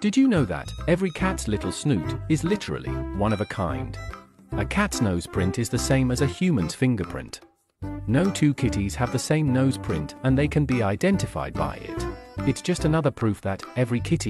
Did you know that every cat's little snoot is literally one of a kind? A cat's nose print is the same as a human's fingerprint. No two kitties have the same nose print and they can be identified by it. It's just another proof that every kitty